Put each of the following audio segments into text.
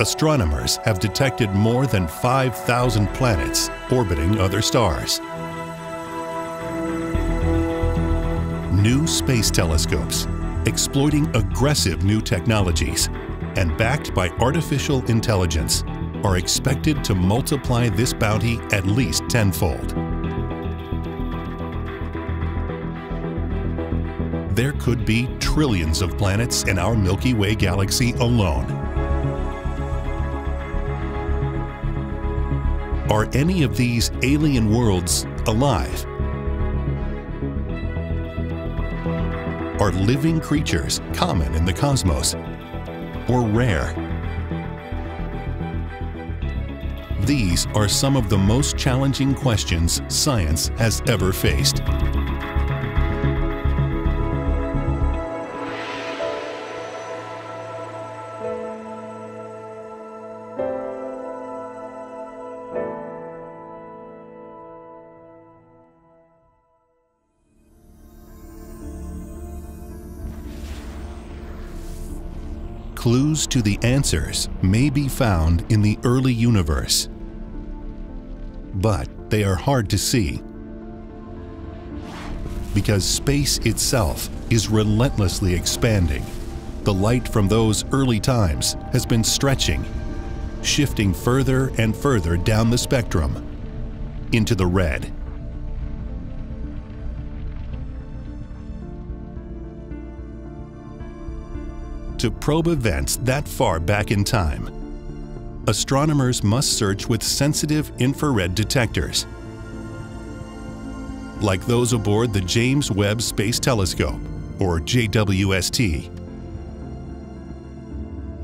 astronomers have detected more than 5,000 planets orbiting other stars. New space telescopes, exploiting aggressive new technologies, and backed by artificial intelligence, are expected to multiply this bounty at least tenfold. There could be trillions of planets in our Milky Way galaxy alone. Are any of these alien worlds alive? Are living creatures common in the cosmos or rare? These are some of the most challenging questions science has ever faced. Clues to the answers may be found in the early universe, but they are hard to see because space itself is relentlessly expanding. The light from those early times has been stretching, shifting further and further down the spectrum into the red. To probe events that far back in time. Astronomers must search with sensitive infrared detectors, like those aboard the James Webb Space Telescope, or JWST.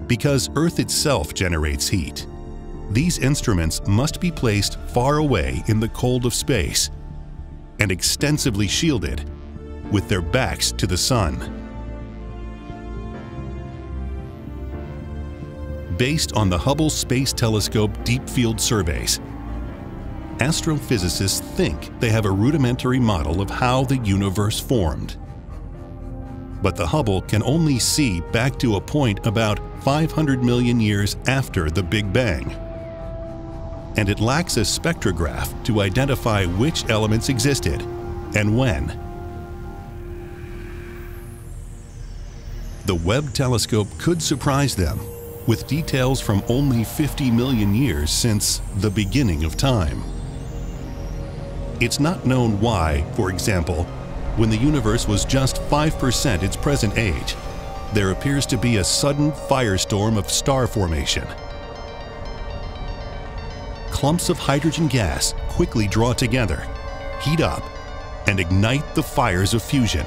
Because Earth itself generates heat, these instruments must be placed far away in the cold of space and extensively shielded with their backs to the sun. Based on the Hubble Space Telescope Deep Field surveys. Astrophysicists think they have a rudimentary model of how the universe formed. But the Hubble can only see back to a point about 500 million years after the Big Bang. And it lacks a spectrograph to identify which elements existed and when. The Webb telescope could surprise them with details from only 50 million years since the beginning of time. It's not known why, for example, when the universe was just 5% its present age, there appears to be a sudden firestorm of star formation. Clumps of hydrogen gas quickly draw together, heat up, and ignite the fires of fusion.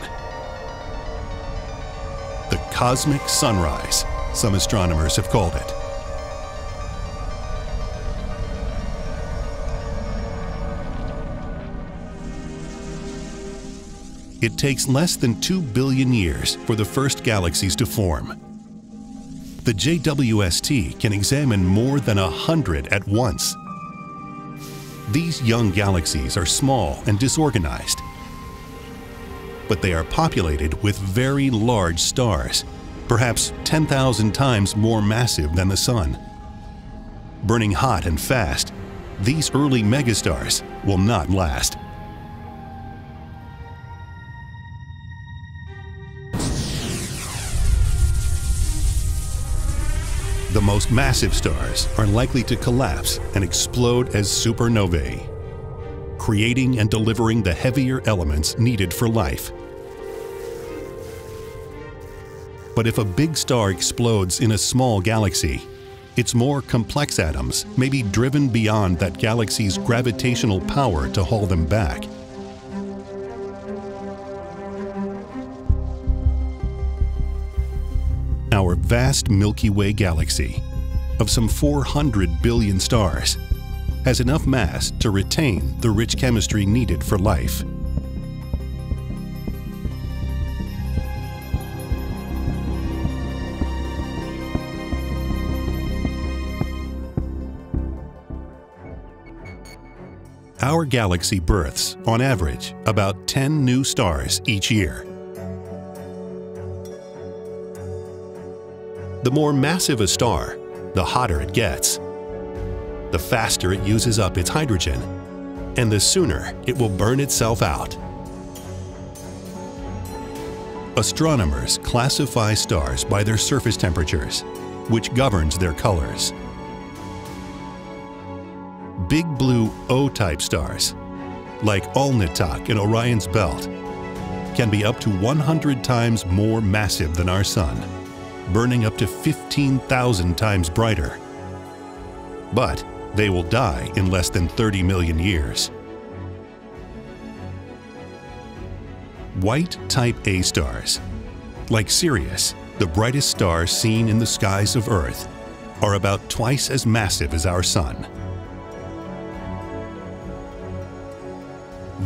The cosmic sunrise some astronomers have called it. It takes less than 2 billion years for the first galaxies to form. The JWST can examine more than a hundred at once. These young galaxies are small and disorganized, but they are populated with very large stars perhaps 10,000 times more massive than the Sun. Burning hot and fast, these early megastars will not last. The most massive stars are likely to collapse and explode as supernovae, creating and delivering the heavier elements needed for life. But if a big star explodes in a small galaxy, its more complex atoms may be driven beyond that galaxy's gravitational power to haul them back. Our vast Milky Way galaxy, of some 400 billion stars, has enough mass to retain the rich chemistry needed for life. Our galaxy births, on average, about 10 new stars each year. The more massive a star, the hotter it gets. The faster it uses up its hydrogen, and the sooner it will burn itself out. Astronomers classify stars by their surface temperatures, which governs their colors. Big blue O-type stars, like Alnitak in Orion's Belt, can be up to 100 times more massive than our Sun, burning up to 15,000 times brighter. But they will die in less than 30 million years. White type A stars, like Sirius, the brightest star seen in the skies of Earth, are about twice as massive as our Sun.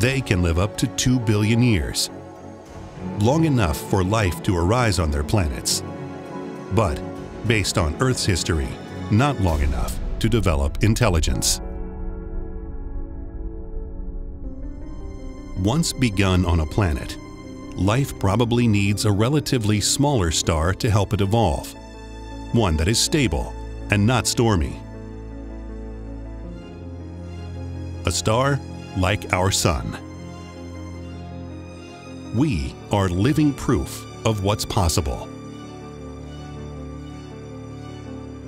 They can live up to 2 billion years, long enough for life to arise on their planets. But, based on Earth's history, not long enough to develop intelligence. Once begun on a planet, life probably needs a relatively smaller star to help it evolve, one that is stable and not stormy. A star like our Sun. We are living proof of what's possible.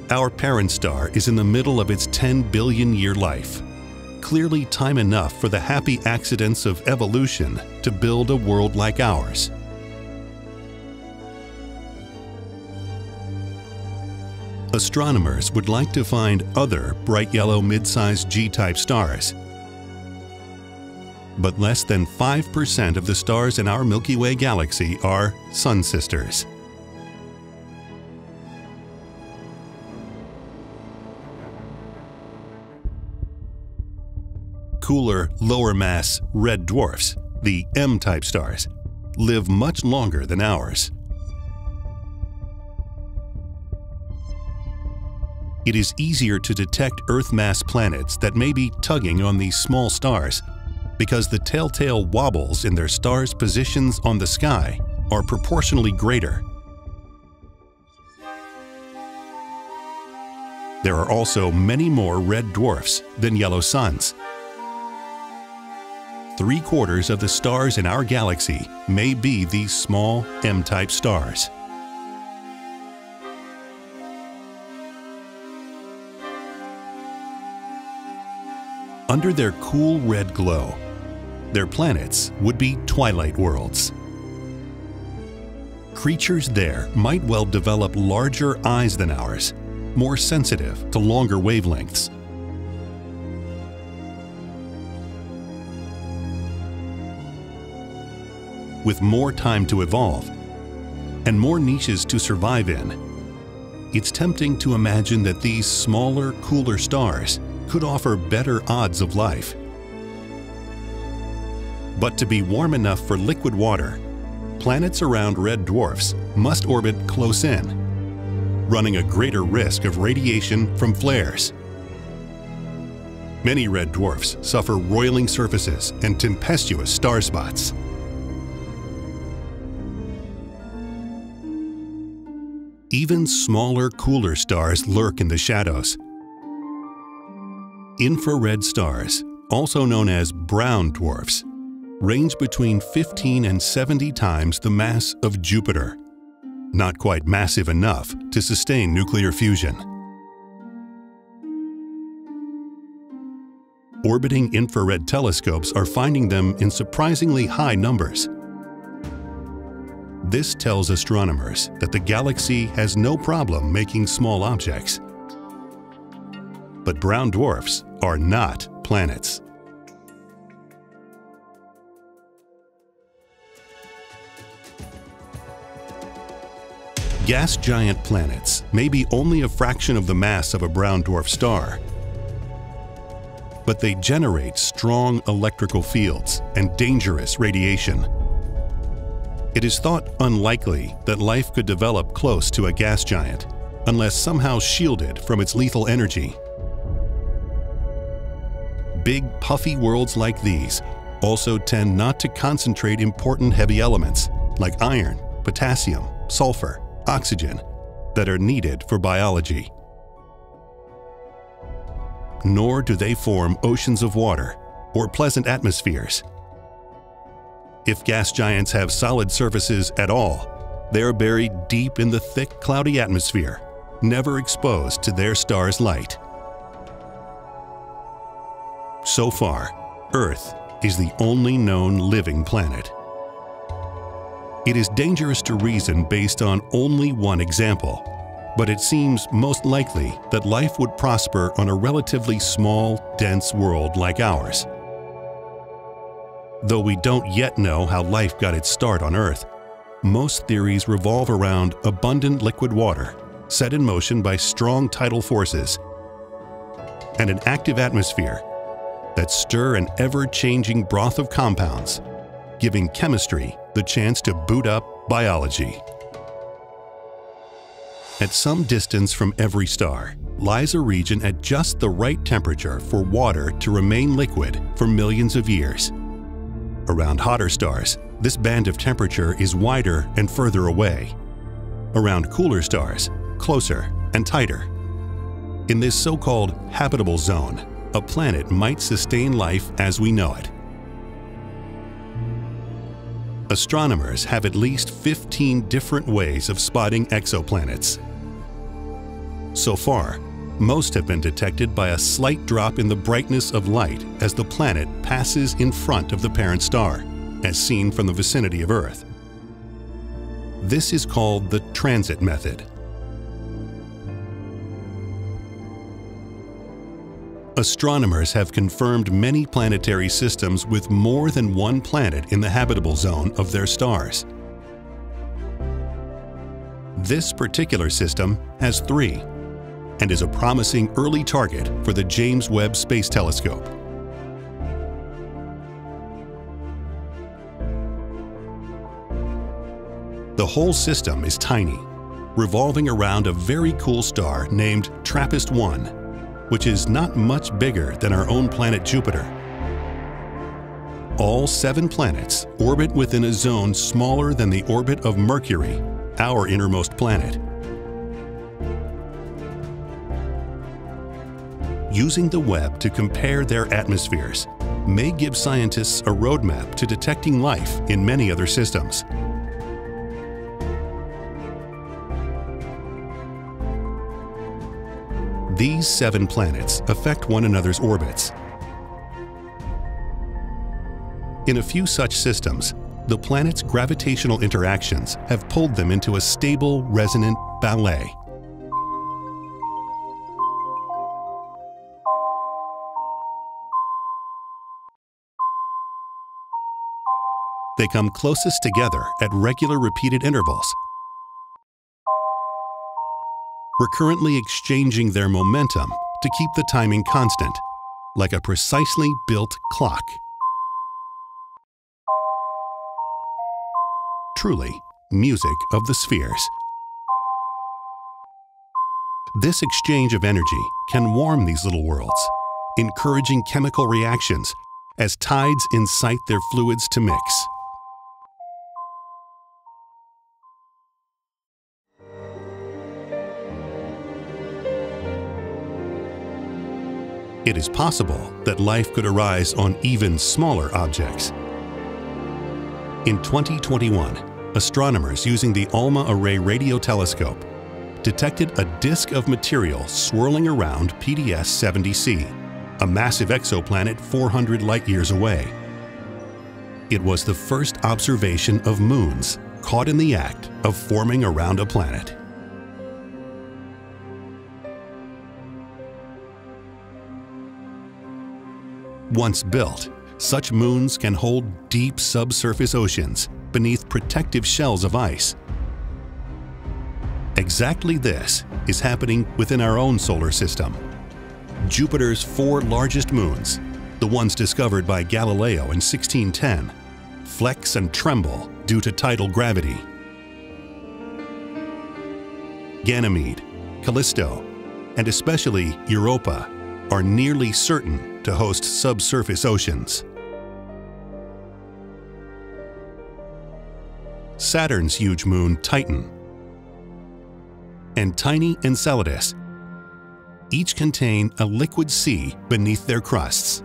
Our parent star is in the middle of its 10 billion year life. Clearly time enough for the happy accidents of evolution to build a world like ours. Astronomers would like to find other bright yellow mid-sized G-type stars but less than 5% of the stars in our Milky Way galaxy are Sun sisters. Cooler, lower mass red dwarfs, the M-type stars, live much longer than ours. It is easier to detect Earth-mass planets that may be tugging on these small stars because the telltale wobbles in their stars' positions on the sky are proportionally greater. There are also many more red dwarfs than yellow suns. Three quarters of the stars in our galaxy may be these small M-type stars. Under their cool red glow, their planets would be twilight worlds. Creatures there might well develop larger eyes than ours, more sensitive to longer wavelengths. With more time to evolve and more niches to survive in, it's tempting to imagine that these smaller, cooler stars could offer better odds of life. But to be warm enough for liquid water, planets around red dwarfs must orbit close in, running a greater risk of radiation from flares. Many red dwarfs suffer roiling surfaces and tempestuous star spots. Even smaller, cooler stars lurk in the shadows. Infrared stars, also known as brown dwarfs, range between 15 and 70 times the mass of Jupiter. Not quite massive enough to sustain nuclear fusion. Orbiting infrared telescopes are finding them in surprisingly high numbers. This tells astronomers that the galaxy has no problem making small objects. But brown dwarfs are not planets. Gas giant planets may be only a fraction of the mass of a brown dwarf star, but they generate strong electrical fields and dangerous radiation. It is thought unlikely that life could develop close to a gas giant unless somehow shielded from its lethal energy. Big, puffy worlds like these also tend not to concentrate important heavy elements like iron, potassium, sulfur, oxygen that are needed for biology. nor do they form oceans of water or pleasant atmospheres. If gas giants have solid surfaces at all, they are buried deep in the thick, cloudy atmosphere, never exposed to their star's light. So far, Earth is the only known living planet. It is dangerous to reason based on only one example, but it seems most likely that life would prosper on a relatively small, dense world like ours. Though we don't yet know how life got its start on Earth, most theories revolve around abundant liquid water set in motion by strong tidal forces and an active atmosphere that stir an ever-changing broth of compounds, giving chemistry the chance to boot up biology. At some distance from every star lies a region at just the right temperature for water to remain liquid for millions of years. Around hotter stars, this band of temperature is wider and further away. Around cooler stars, closer and tighter. In this so-called habitable zone, a planet might sustain life as we know it. Astronomers have at least 15 different ways of spotting exoplanets. So far, most have been detected by a slight drop in the brightness of light as the planet passes in front of the parent star, as seen from the vicinity of Earth. This is called the transit method. Astronomers have confirmed many planetary systems with more than one planet in the habitable zone of their stars. This particular system has three and is a promising early target for the James Webb Space Telescope. The whole system is tiny, revolving around a very cool star named TRAPPIST-1 which is not much bigger than our own planet Jupiter. All seven planets orbit within a zone smaller than the orbit of Mercury, our innermost planet. Using the Webb to compare their atmospheres may give scientists a roadmap to detecting life in many other systems. These seven planets affect one another's orbits. In a few such systems, the planet's gravitational interactions have pulled them into a stable, resonant ballet. They come closest together at regular repeated intervals were currently exchanging their momentum to keep the timing constant, like a precisely built clock. Truly, music of the spheres. This exchange of energy can warm these little worlds, encouraging chemical reactions as tides incite their fluids to mix. It is possible that life could arise on even smaller objects. In 2021, astronomers using the ALMA Array radio telescope detected a disk of material swirling around PDS 70c, a massive exoplanet 400 light-years away. It was the first observation of moons caught in the act of forming around a planet. Once built, such moons can hold deep subsurface oceans beneath protective shells of ice. Exactly this is happening within our own solar system. Jupiter's four largest moons, the ones discovered by Galileo in 1610, flex and tremble due to tidal gravity. Ganymede, Callisto, and especially Europa are nearly certain to host subsurface oceans. Saturn's huge moon Titan and tiny Enceladus each contain a liquid sea beneath their crusts.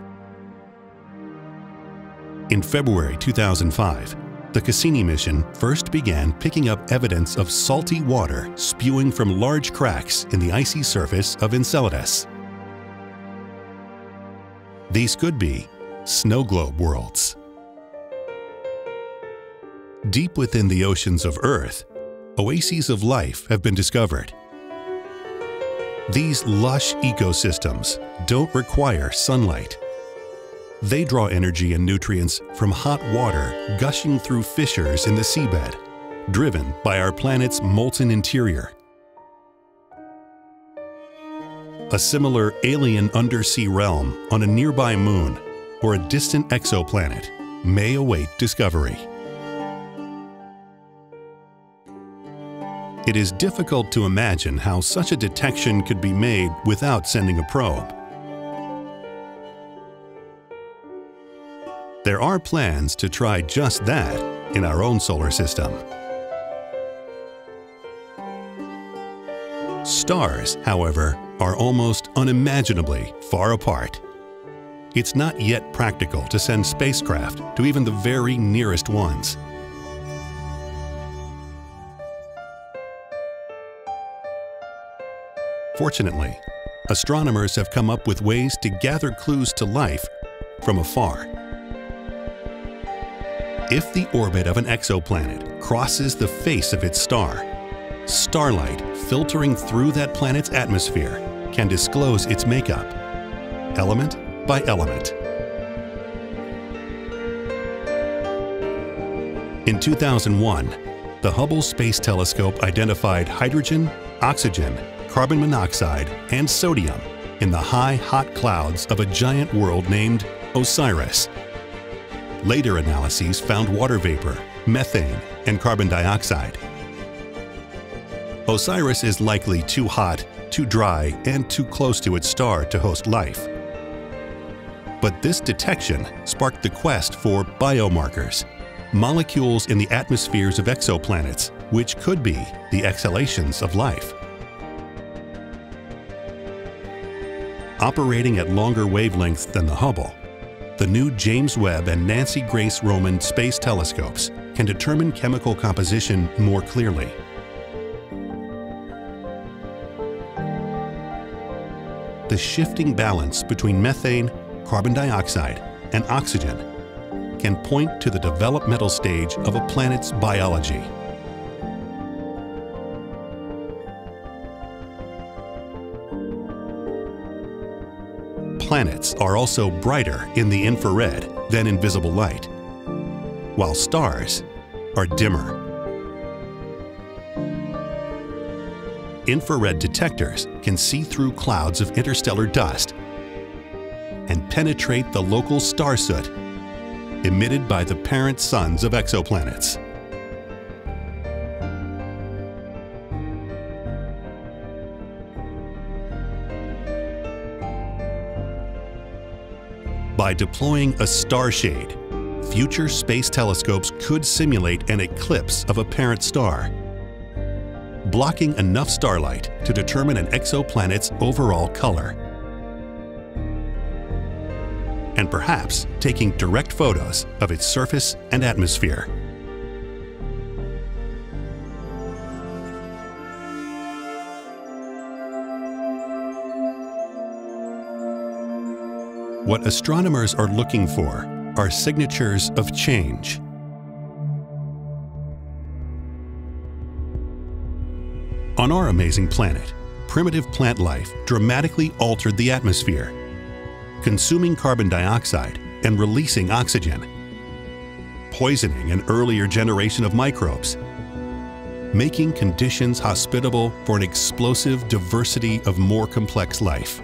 In February 2005, the Cassini mission first began picking up evidence of salty water spewing from large cracks in the icy surface of Enceladus. These could be snow globe worlds. Deep within the oceans of Earth, oases of life have been discovered. These lush ecosystems don't require sunlight. They draw energy and nutrients from hot water gushing through fissures in the seabed, driven by our planet's molten interior. A similar alien undersea realm on a nearby moon or a distant exoplanet may await discovery. It is difficult to imagine how such a detection could be made without sending a probe. There are plans to try just that in our own solar system. Stars, however, are almost unimaginably far apart. It's not yet practical to send spacecraft to even the very nearest ones. Fortunately, astronomers have come up with ways to gather clues to life from afar. If the orbit of an exoplanet crosses the face of its star, starlight filtering through that planet's atmosphere can disclose its makeup, element by element. In 2001, the Hubble Space Telescope identified hydrogen, oxygen, carbon monoxide, and sodium in the high, hot clouds of a giant world named OSIRIS. Later analyses found water vapor, methane, and carbon dioxide. OSIRIS is likely too hot, too dry, and too close to its star to host life. But this detection sparked the quest for biomarkers, molecules in the atmospheres of exoplanets, which could be the exhalations of life. Operating at longer wavelengths than the Hubble, the new James Webb and Nancy Grace Roman space telescopes can determine chemical composition more clearly. The shifting balance between methane, carbon dioxide, and oxygen can point to the developmental stage of a planet's biology. planets are also brighter in the infrared than in visible light, while stars are dimmer. Infrared detectors can see through clouds of interstellar dust and penetrate the local star soot emitted by the parent suns of exoplanets. By deploying a star shade, future space telescopes could simulate an eclipse of a parent star, blocking enough starlight to determine an exoplanet's overall color. And perhaps taking direct photos of its surface and atmosphere. What astronomers are looking for are signatures of change. On our amazing planet, primitive plant life dramatically altered the atmosphere, consuming carbon dioxide and releasing oxygen, poisoning an earlier generation of microbes, making conditions hospitable for an explosive diversity of more complex life.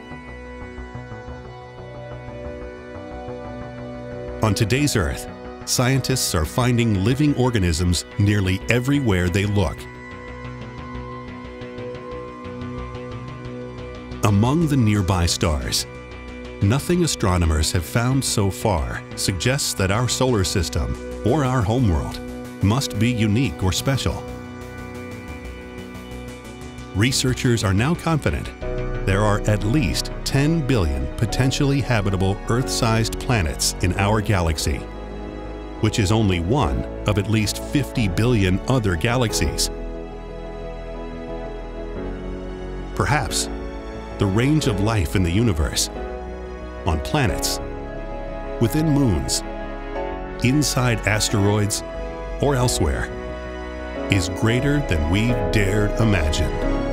On today's Earth, scientists are finding living organisms nearly everywhere they look. Among the nearby stars, nothing astronomers have found so far suggests that our solar system, or our homeworld, must be unique or special. Researchers are now confident there are at least 10 billion potentially habitable Earth-sized planets in our galaxy, which is only one of at least 50 billion other galaxies. Perhaps the range of life in the universe, on planets, within moons, inside asteroids, or elsewhere, is greater than we've dared imagine.